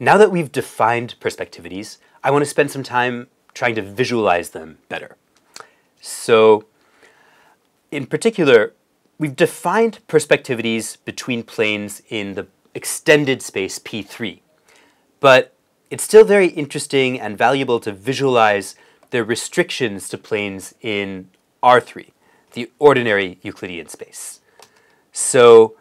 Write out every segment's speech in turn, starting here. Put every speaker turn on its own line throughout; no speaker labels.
now that we've defined perspectivities, I want to spend some time trying to visualize them better. So, in particular, we've defined perspectivities between planes in the extended space P3, but it's still very interesting and valuable to visualize the restrictions to planes in R3, the ordinary Euclidean space. So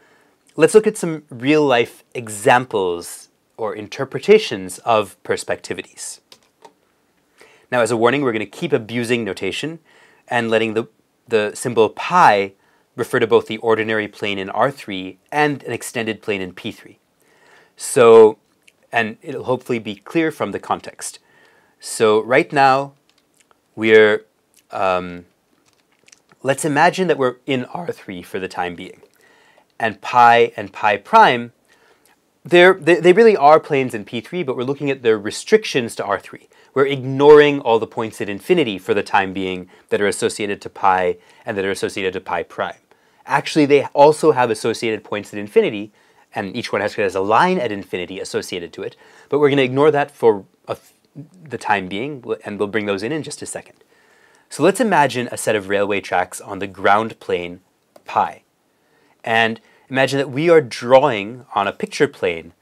let's look at some real life examples or interpretations of perspectivities. Now, as a warning, we're going to keep abusing notation and letting the, the symbol pi refer to both the ordinary plane in R3 and an extended plane in P3. So and it'll hopefully be clear from the context. So right now, we're, um, let's imagine that we're in R3 for the time being. And pi and pi prime, they, they really are planes in P3, but we're looking at the restrictions to R3. We're ignoring all the points at infinity for the time being that are associated to pi and that are associated to pi prime. Actually, they also have associated points at infinity, and each one has, has a line at infinity associated to it. But we're going to ignore that for the time being, and we'll bring those in in just a second. So let's imagine a set of railway tracks on the ground plane pi. And imagine that we are drawing on a picture plane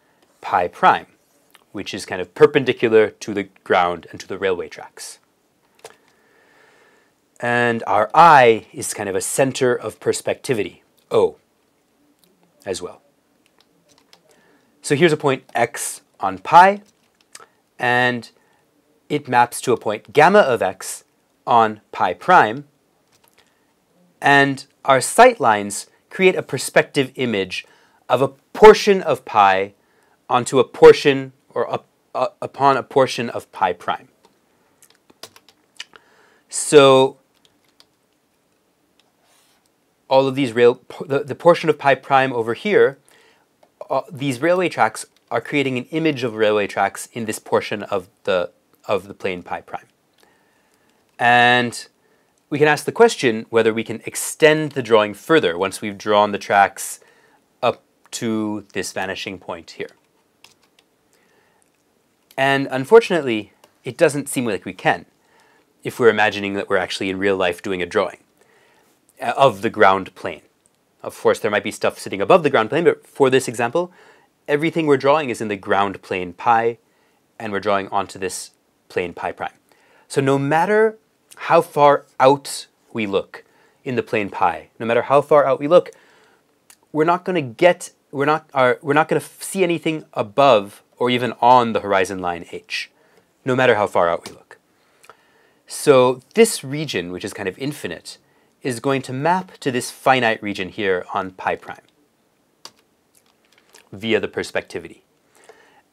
pi prime, which is kind of perpendicular to the ground and to the railway tracks. And our eye is kind of a center of perspectivity, O, as well. So here's a point x on pi, and it maps to a point gamma of x on pi prime. And our sight lines create a perspective image of a portion of pi onto a portion or up, uh, upon a portion of pi prime. So all of these rail, the, the portion of pi prime over here uh, these railway tracks are creating an image of railway tracks in this portion of the of the plane pi prime. And we can ask the question whether we can extend the drawing further once we've drawn the tracks up to this vanishing point here. And unfortunately, it doesn't seem like we can if we're imagining that we're actually in real life doing a drawing uh, of the ground plane. Of course, there might be stuff sitting above the ground plane, but for this example, everything we're drawing is in the ground plane pi, and we're drawing onto this plane pi prime. So no matter how far out we look in the plane pi, no matter how far out we look, we're not going to get, we're not, are, we're not going to see anything above or even on the horizon line h, no matter how far out we look. So this region, which is kind of infinite, is going to map to this finite region here on pi prime via the perspectivity.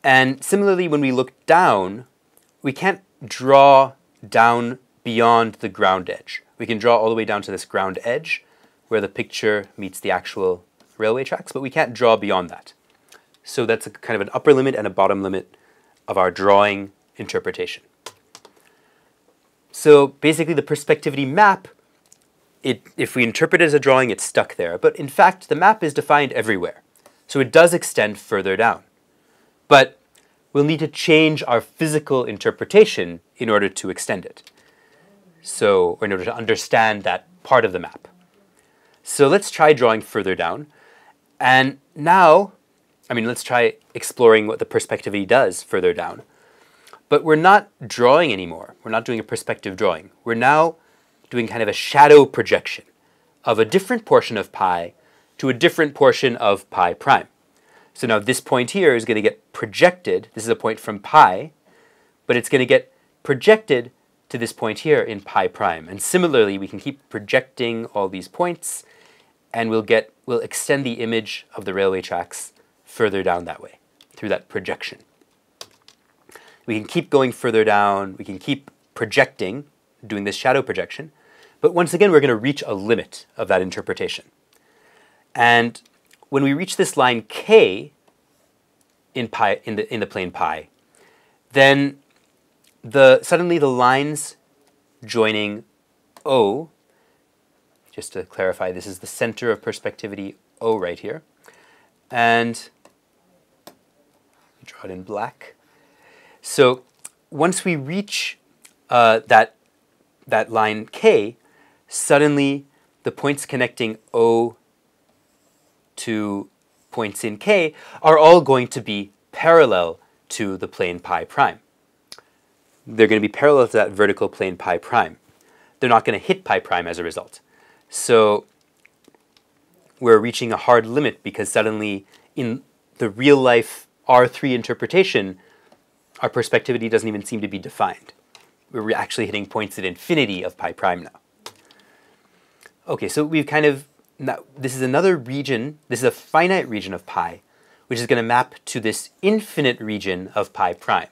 And similarly, when we look down, we can't draw down beyond the ground edge. We can draw all the way down to this ground edge where the picture meets the actual railway tracks, but we can't draw beyond that. So that's a kind of an upper limit and a bottom limit of our drawing interpretation. So basically the perspectivity map it, if we interpret it as a drawing, it's stuck there. But in fact, the map is defined everywhere. So it does extend further down. But we'll need to change our physical interpretation in order to extend it. So, or in order to understand that part of the map. So let's try drawing further down. And now, I mean, let's try exploring what the perspectivity does further down. But we're not drawing anymore. We're not doing a perspective drawing. We're now doing kind of a shadow projection of a different portion of pi to a different portion of pi prime. So now this point here is going to get projected. This is a point from pi, but it's going to get projected to this point here in pi prime. And similarly, we can keep projecting all these points, and we'll get we'll extend the image of the railway tracks further down that way through that projection. We can keep going further down. We can keep projecting, doing this shadow projection, but once again, we're going to reach a limit of that interpretation. And when we reach this line k in, pi, in, the, in the plane pi, then the, suddenly the lines joining O, just to clarify, this is the center of perspectivity O right here, and draw it in black. So once we reach uh, that, that line K, suddenly the points connecting O to points in K are all going to be parallel to the plane pi prime. They're going to be parallel to that vertical plane pi prime. They're not going to hit pi prime as a result. So we're reaching a hard limit because suddenly in the real life R3 interpretation, our perspectivity doesn't even seem to be defined. We're actually hitting points at infinity of pi prime now. Okay, so we've kind of, now, this is another region, this is a finite region of pi, which is going to map to this infinite region of pi prime.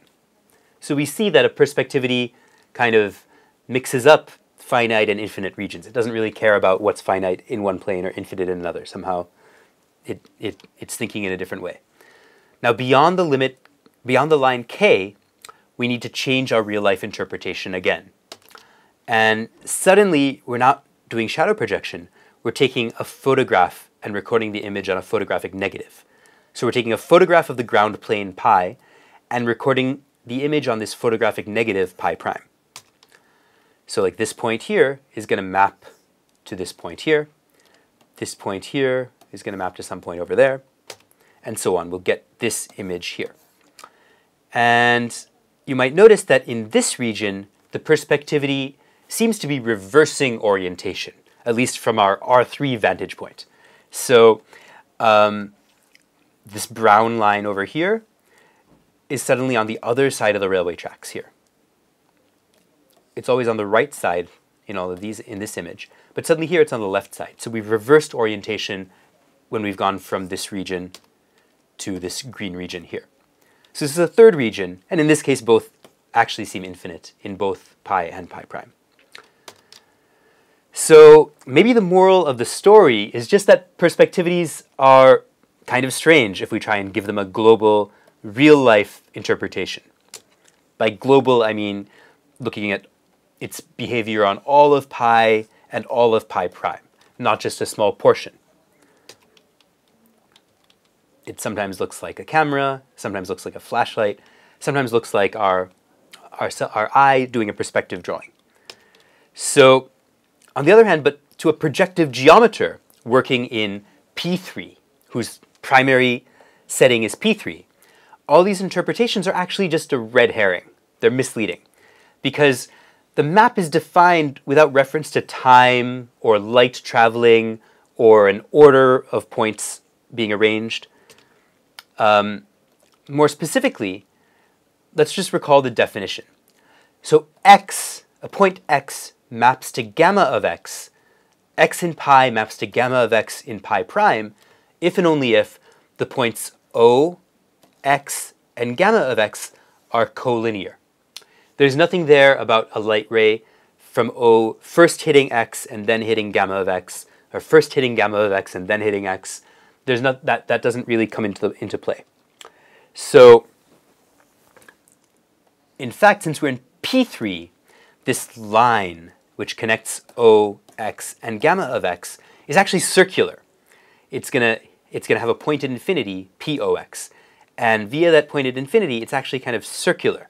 So we see that a perspectivity kind of mixes up finite and infinite regions. It doesn't really care about what's finite in one plane or infinite in another. Somehow it, it, it's thinking in a different way. Now beyond the limit, beyond the line k, we need to change our real life interpretation again. And suddenly we're not doing shadow projection. We're taking a photograph and recording the image on a photographic negative. So we're taking a photograph of the ground plane pi and recording the image on this photographic negative pi prime. So like this point here is going to map to this point here. This point here is going to map to some point over there, and so on. We'll get this image here. And you might notice that in this region, the perspectivity seems to be reversing orientation, at least from our R3 vantage point. So um, this brown line over here is suddenly on the other side of the railway tracks here. It's always on the right side in all of these in this image, but suddenly here it's on the left side. So we've reversed orientation when we've gone from this region to this green region here. So this is a third region, and in this case both actually seem infinite in both pi and pi prime. So maybe the moral of the story is just that perspectivities are kind of strange if we try and give them a global, real life interpretation. By global, I mean looking at its behavior on all of pi and all of pi prime, not just a small portion. It sometimes looks like a camera, sometimes looks like a flashlight, sometimes looks like our, our, our eye doing a perspective drawing. So, on the other hand, but to a projective geometer working in P3, whose primary setting is P3, all these interpretations are actually just a red herring. They're misleading because the map is defined without reference to time or light traveling or an order of points being arranged. Um, more specifically, let's just recall the definition. So x, a point x, maps to gamma of x. x in pi maps to gamma of x in pi prime if and only if the points O, x, and gamma of x are collinear. There's nothing there about a light ray from O first hitting x and then hitting gamma of x, or first hitting gamma of x and then hitting x. There's not that that doesn't really come into the, into play. So, in fact, since we're in P3, this line which connects O, x, and gamma of x is actually circular. It's gonna it's gonna have a point at infinity, Pox, and via that point at infinity, it's actually kind of circular.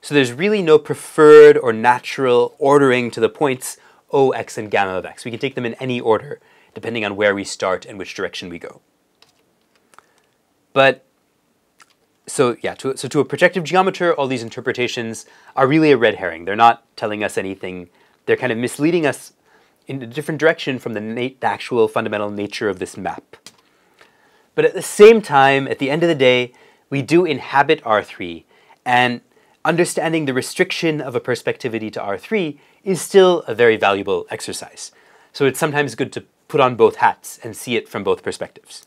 So there's really no preferred or natural ordering to the points O, x, and gamma of x. We can take them in any order, depending on where we start and which direction we go. But so yeah, to, so to a projective geometer, all these interpretations are really a red herring. They're not telling us anything. They're kind of misleading us in a different direction from the, the actual fundamental nature of this map. But at the same time, at the end of the day, we do inhabit R3, and understanding the restriction of a perspectivity to R3 is still a very valuable exercise. So it's sometimes good to put on both hats and see it from both perspectives.